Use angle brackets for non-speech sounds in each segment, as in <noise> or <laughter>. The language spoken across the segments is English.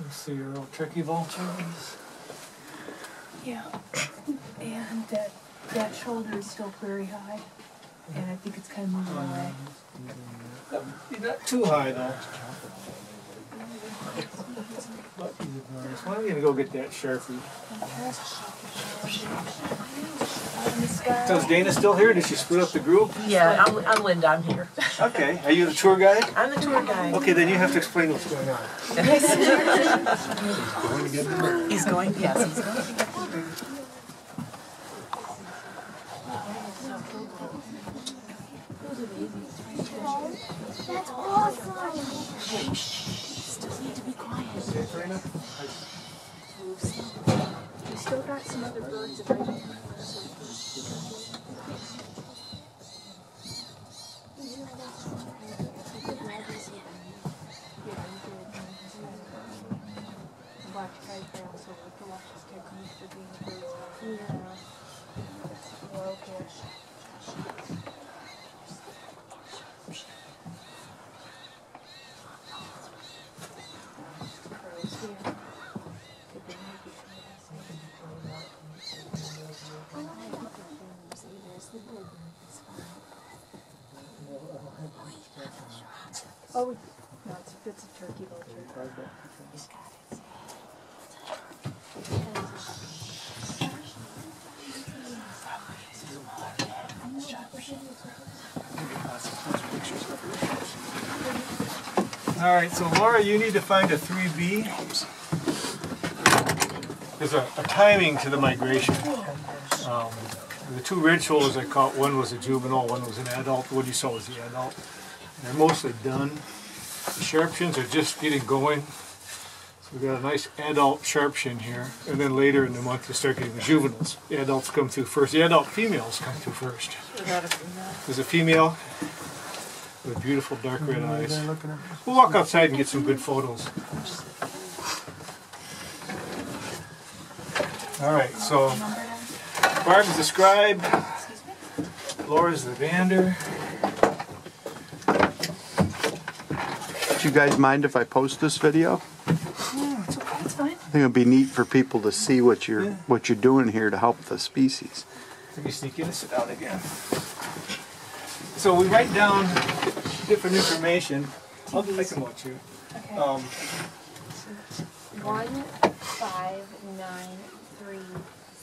Let's see your little turkey vultures. Yeah, and that, that shoulder is still very high, and I think it's kind of moving away. You're not too high though. <laughs> But he's ignoring us. Why don't gonna go get that Sharpie? So is Dana still here? Did she split up the group? Yeah, I'm, I'm Linda, I'm here. Okay, are you the tour guide? I'm the tour guide. Okay, then you have to explain what's going on. <laughs> He's going, yes, he's going. That's awesome. Still need to be quiet. We still got some other birds available. Watch right there, so we can watch this kid come through being birds. Yeah. Well, okay. Crows here. Could be maybe Oh, no, it's, it's a turkey vulture. All right, so Laura, you need to find a 3B. There's a, a timing to the migration. Um, the two red shoulders I caught, one was a juvenile, one was an adult. What you saw was the adult. They're mostly done. The sharpshins are just getting going. So we've got a nice adult sharpshin here, and then later in the month you start getting the juveniles. The adults come through first. The adult females come through first. There's a female with beautiful dark red eyes. We'll walk outside and get some good photos. All right, so Barb's the scribe, Laura's the bander. Do you guys mind if I post this video? That's fine. I think it'd be neat for people to see what you're Yeah. what you're doing here to help the species. Let me sneak in and sit down again. So we write down different information. I'll, I can watch you. Okay. Um, One, five, nine, three,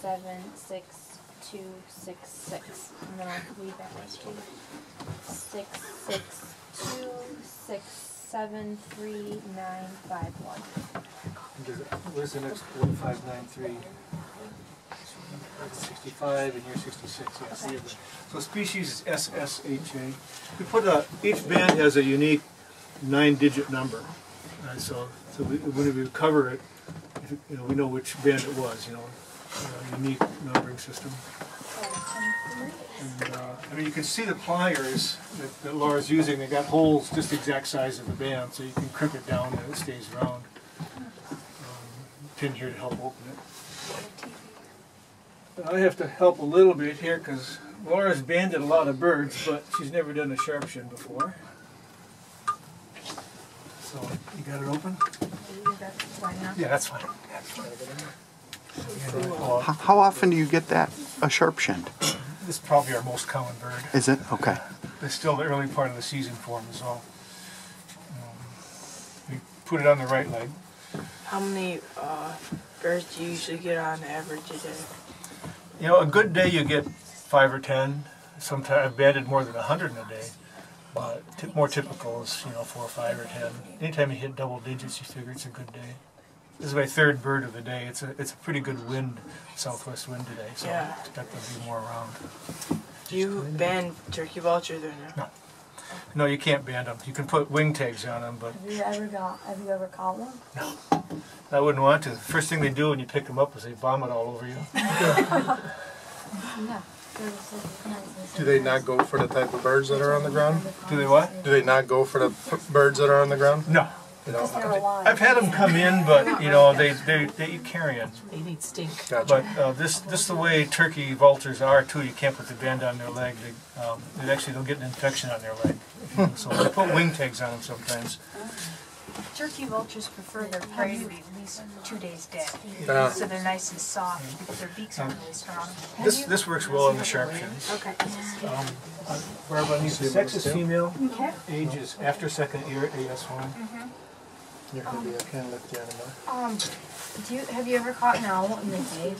seven, six, two, six, six. And then I'll read back to you. Six, six, two, six, seven, three, nine, five, one. Where's the next one? Five nine three. Sixty-five and you're sixty-six. Yeah, them. So species is SSHA. We put a each band has a unique nine-digit number. Uh, so so we, when we cover it, if, it- you know, we know which band it was. You know, a unique numbering system. And, uh, I mean, you can see the pliers that, that Laura's using. They got holes just the exact size of the band, so you can crimp it down and it stays round. Um, pin here to help open it. I have to help a little bit here because Laura's banded a lot of birds, but she's never done a sharpshin before. So you got it open? That's fine. Yeah, that's fine. That's fine. Well, How, how often do you get that a sharp shinned? This is probably our most common bird. Is it okay? It's still the early part of the season for them, so. Um, we put it on the right leg. How many uh, birds do you usually get on average a day? You know, a good day you get five or ten. Sometimes I've banded more than a hundred in a day. But t- more typical is you know four or five or ten. Anytime you hit double digits, you figure it's a good day. This is my third bird of the day. It's a it's a pretty good wind, southwest wind today, so Yeah. I expect there'll be more around. Do you ban turkey vultures or no? No, you can't band them. You can put wing tags on them, but Have you ever got, have you ever caught one? No. I wouldn't want to. The first thing they do when you pick them up is they vomit all over you. <laughs> Yeah. They're so nice. Do they not go for the type of birds that are on the ground? Do they what? Do they not go for the p- birds that are on the ground? No. You know? I've had them come in, but you know they they, they eat carrion. They need stink. But Gotcha. uh, this this the way turkey vultures are too. You can't put the band on their leg. They, um, they actually they'll get an infection on their leg. So they put wing tags on them sometimes. Turkey vultures prefer their prey to be at least two days dead. Yeah. So they're nice and soft because their beaks aren't really strong. This, this works well on the sharpshins. Okay. Um, Barbara, needs sex is female, age is after second year AS1. You're gonna be, I can't lift you anymore. Um, do you, have you ever caught an owl in the day?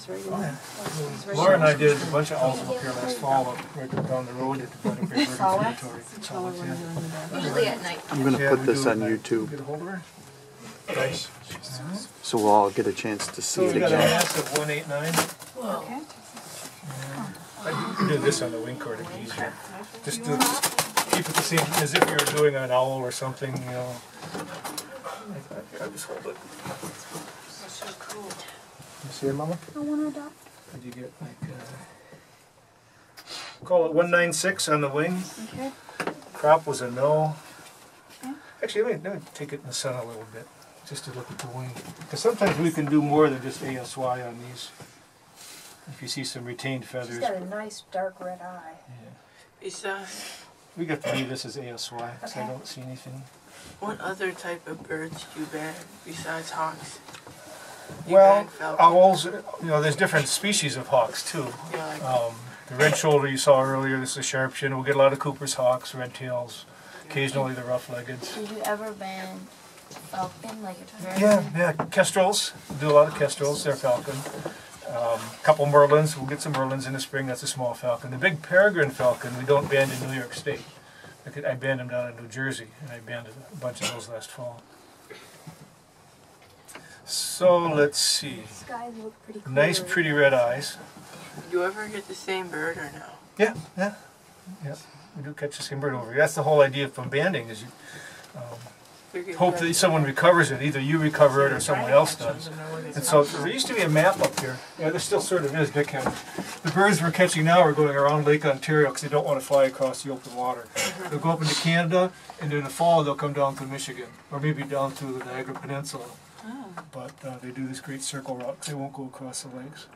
Laura and I did a bunch of owls up here last fall, up right down the road at the Braddock Bay Bird Saw-whats? Observatory. Saw-whats, yeah. Usually at night. I'm gonna Yeah, put we this do on it. YouTube, Get a hold of her? Nice. so we'll all get a chance to see So it we got a again. mass of one eight nine. Okay. You can do this on the wing cord if easier. Just do, keep it the same, as if you were doing an owl or something, you know. I- I- I just hold it. You see it, Mama? I want to adopt. Did you get like, uh, call it one nine six on the wing? Okay. Crop was a no. Okay. Actually, let me, let me take it in the sun a little bit, just to look at the wing. Because sometimes we can do more than just ASY on these. If you see some retained She's feathers. got a nice dark red eye. Yeah. Is uh, We got to leave this as ASY, because I don't see anything. What other type of birds do you ban besides hawks? You Well, owls, you know, there's different species of hawks too. Yeah, like Um, the red shoulder you saw earlier, this is a sharpshin. We'll get a lot of Cooper's hawks, red tails, occasionally the rough-leggeds. Did you ever ban falcon, like a very? Yeah, yeah, kestrels, We do a lot of kestrels, they're falcon. Um, couple merlins, we'll get some merlins in the spring, that's a small falcon. The big peregrine falcon, we don't ban in New York State. I could- I banned them down in New Jersey, and I banned a bunch of those last fall. So, let's see, Skies look pretty cool. nice pretty red eyes. do you ever get the same bird or no? Yeah, yeah, yeah, we do catch the same bird over here. That's the whole idea from banding, is you You're getting hope that someone recovers it, either you recover it or someone else does. And so there used to be a map up here. Yeah, there still sort of is, Dick had. The birds we're catching now are going around Lake Ontario because they don't want to fly across the open water. They'll go up into Canada, and in the fall they'll come down to Michigan, or maybe down to the Niagara Peninsula. But uh, they do this great circle route because they won't go across the lakes.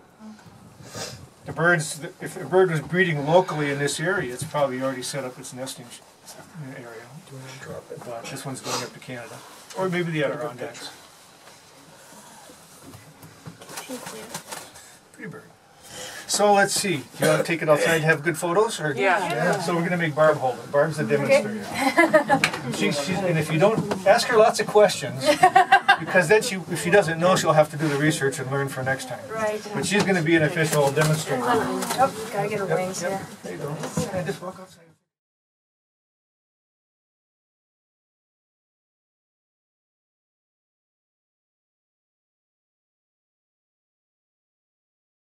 The birds, if a bird was breeding locally in this area, it's probably already set up its nesting sh- area. But this one's going up to Canada, or maybe the Adirondacks. Pretty bird. So let's see. Do you want to take it outside and have good photos, or Yeah. So we're gonna make Barb hold it. Barb's the demonstrator. She's, she's, and if you don't ask her lots of questions, because then she, if she doesn't know, she'll have to do the research and learn for next time. Right. But she's gonna be an official demonstrator. Oh, gotta get her wings Yep, here. There you go. Yeah, just walk outside.